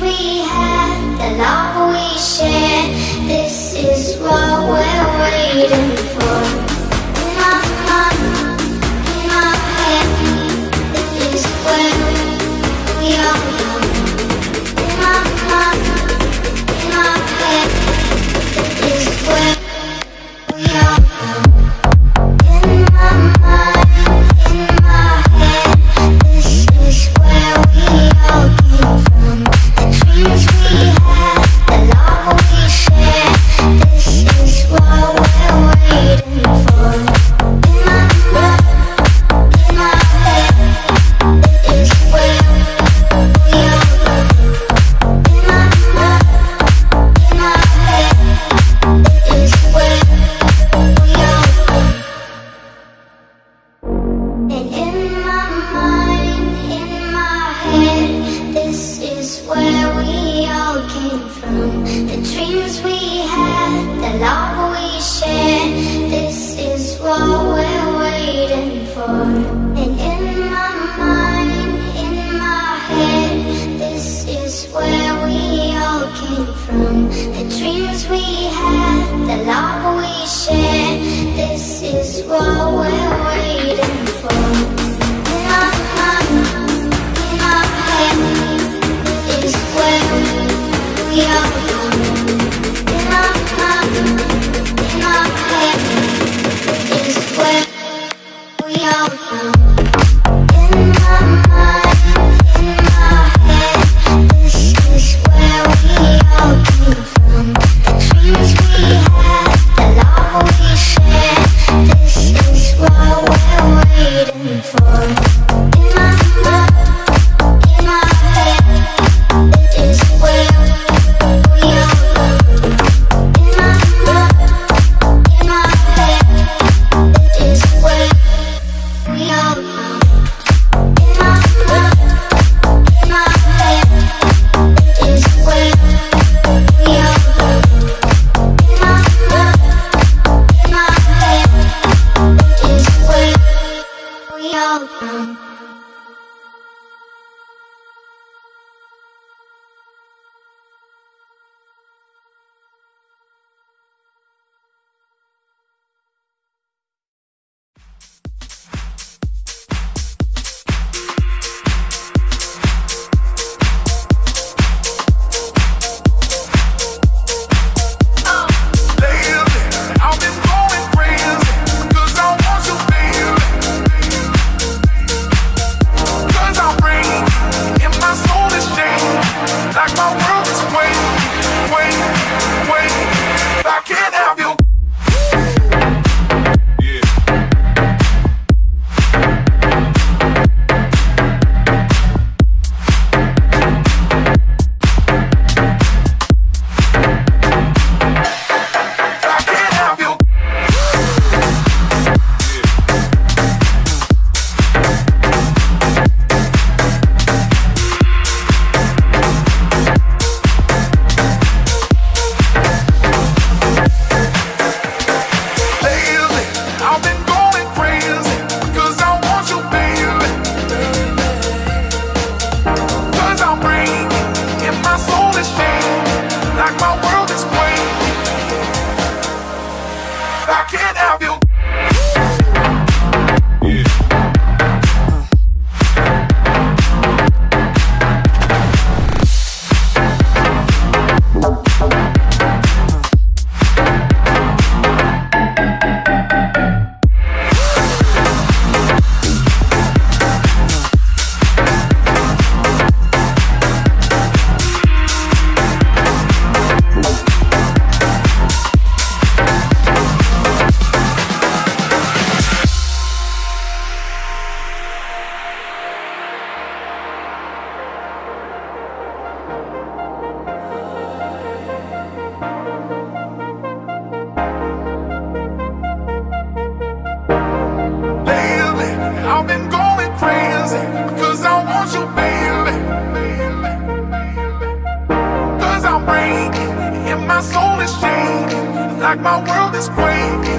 we had, the love we share. This is what we're waiting 然后 out you. Like my world is crazy.